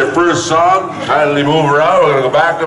your first song. Kindly move around. We're going to go back to